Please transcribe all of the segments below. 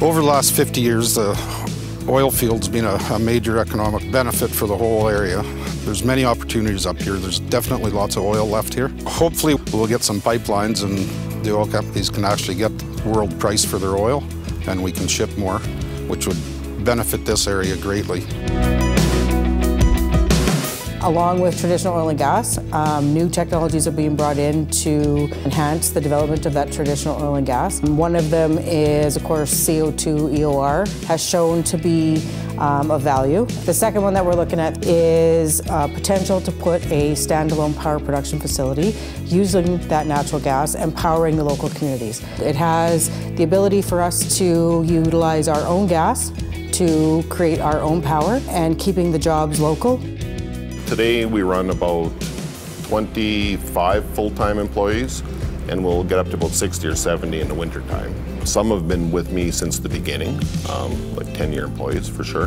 the last 50 years, the oil field's been a, a, major economic benefit for the whole area. There's many opportunities up here. There's definitely lots of oil left here. Hopefully we'll get some pipelines and the oil companies can actually get world price for their oil and we can ship more, which would benefit this area greatly along with traditional oil and gas, um, new technologies are being brought in to enhance the development of that traditional oil and gas. One of them is, of course, CO2 EOR has shown to be um, of value. The second one that we're looking at is uh, potential to put a standalone power production facility using that natural gas and powering the local communities. It has the ability for us to utilize our own gas to create our own power and keeping the jobs local. Today we run about 25 full-time employees and we'll get up to about 60 or 70 in the wintertime. Some have been with me since the beginning, um, like 10-year employees for sure.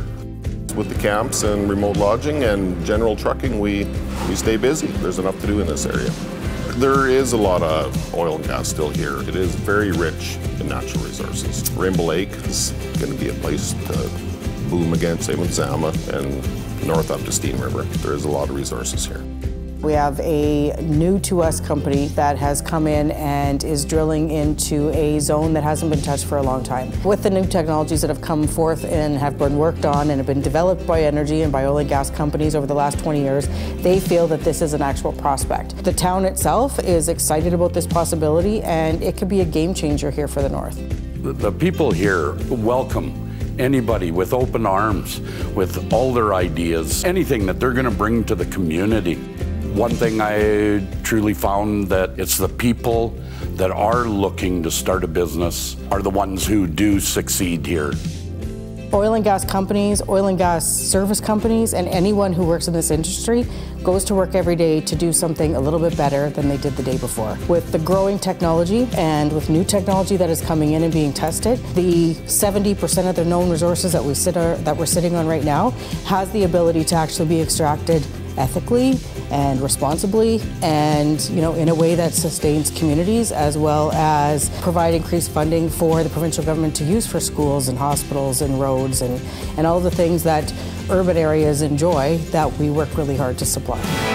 With the camps and remote lodging and general trucking, we, we stay busy. There's enough to do in this area. There is a lot of oil and gas still here. It is very rich in natural resources. Rainbow Lake is going to be a place to boom again, same with Zama, and north up to Steen River. There is a lot of resources here. We have a new to us company that has come in and is drilling into a zone that hasn't been touched for a long time. With the new technologies that have come forth and have been worked on and have been developed by energy and by oil and gas companies over the last 20 years, they feel that this is an actual prospect. The town itself is excited about this possibility and it could be a game changer here for the north. The people here welcome anybody with open arms, with all their ideas, anything that they're going to bring to the community. One thing I truly found that it's the people that are looking to start a business are the ones who do succeed here. Oil and gas companies, oil and gas service companies, and anyone who works in this industry goes to work every day to do something a little bit better than they did the day before. With the growing technology and with new technology that is coming in and being tested, the 70% of the known resources that we sit are, that we're sitting on right now has the ability to actually be extracted ethically and responsibly and you know in a way that sustains communities as well as provide increased funding for the provincial government to use for schools and hospitals and roads and, and all the things that urban areas enjoy that we work really hard to supply.